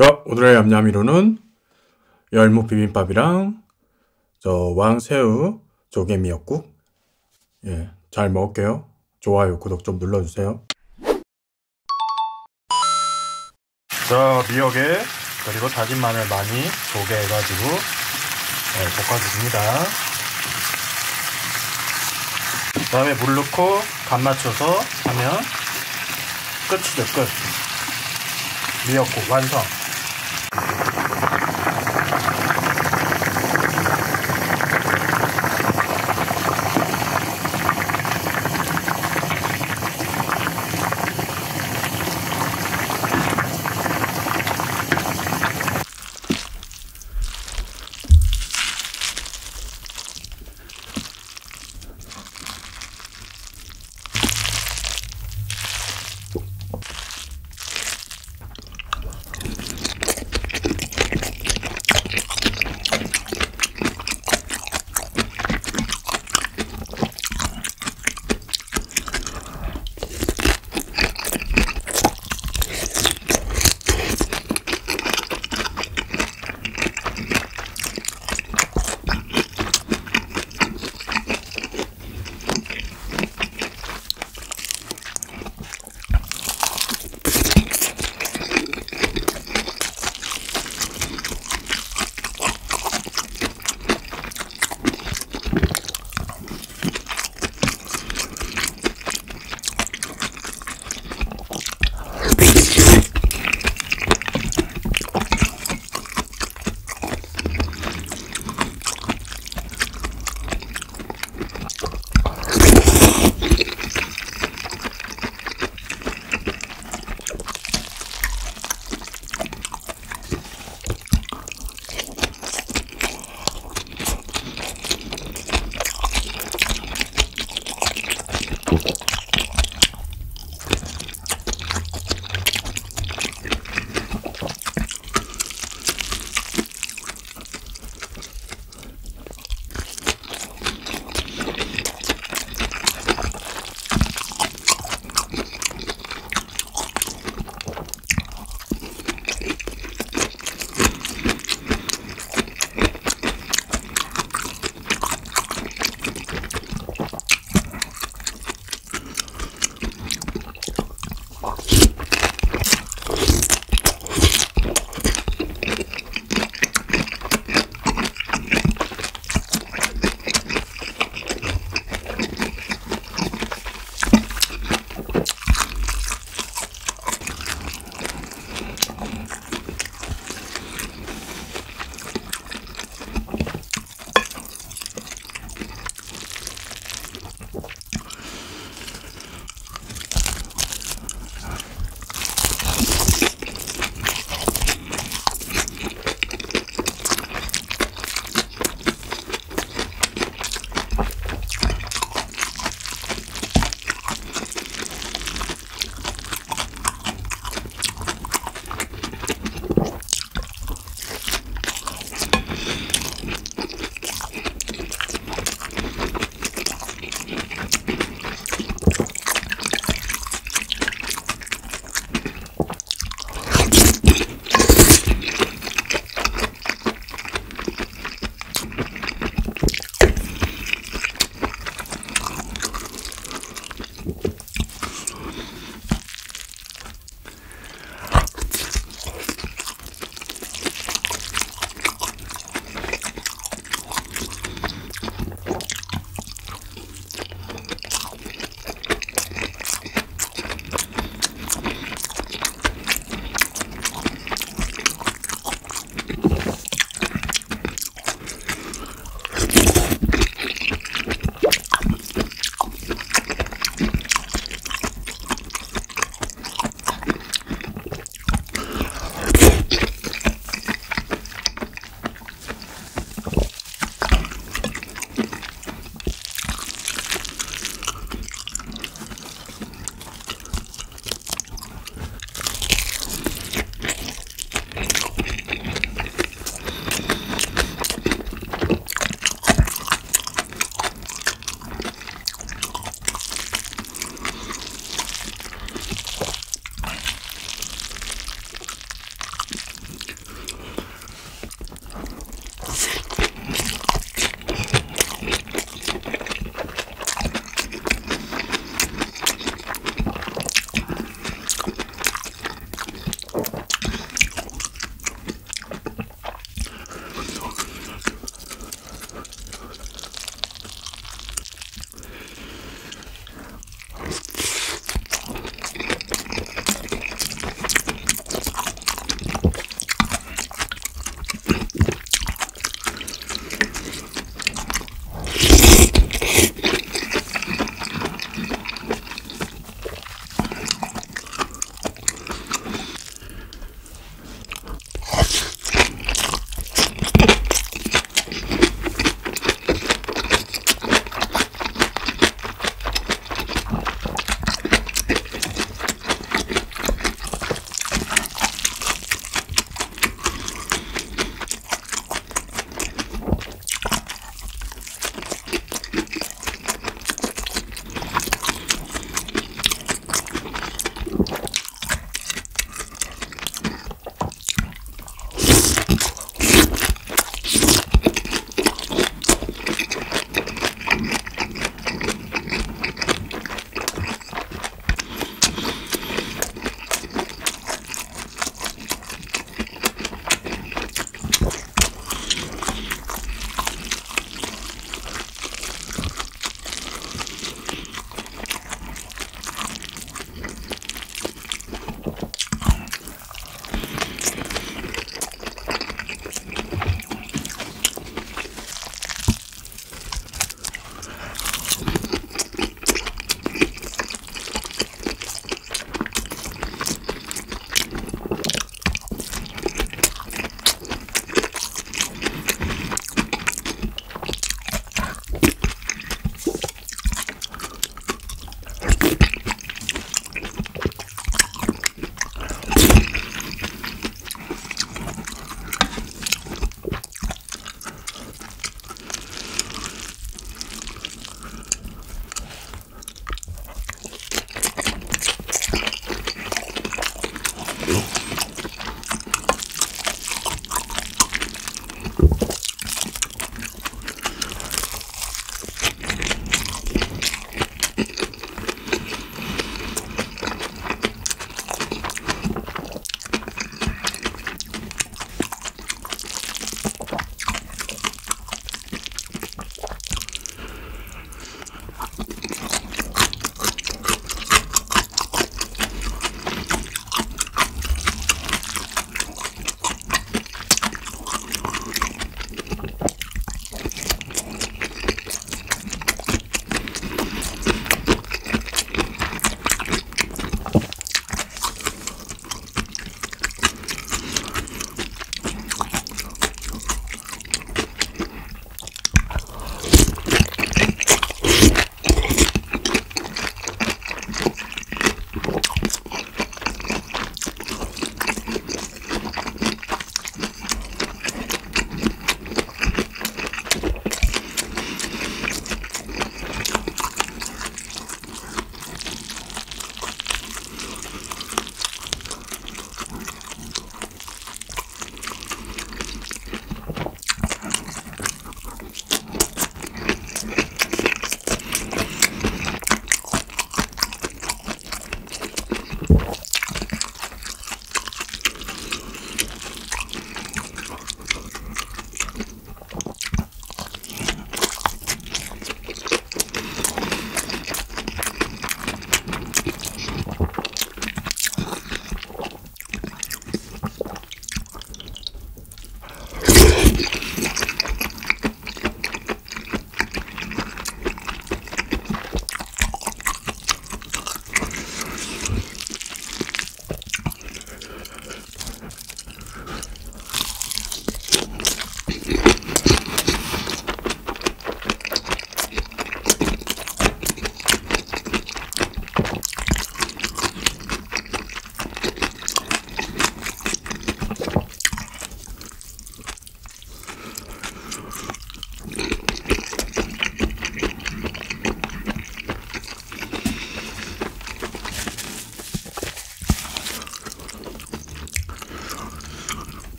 자, 오늘의 얌얌이로는 열무 비빔밥이랑 저 왕새우 조개 미역국 예, 잘 먹을게요. 좋아요, 구독 좀 눌러주세요. 자, 미역에 그리고 다진 마늘 많이 조개 해가지고 예, 볶아줍니다. 그 다음에 물 넣고 간 맞춰서 하면 끝이죠, 끝. 미역국 완성. you